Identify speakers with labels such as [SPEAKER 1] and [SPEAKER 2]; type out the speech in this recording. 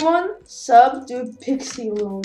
[SPEAKER 1] One sub to Pixie Loom.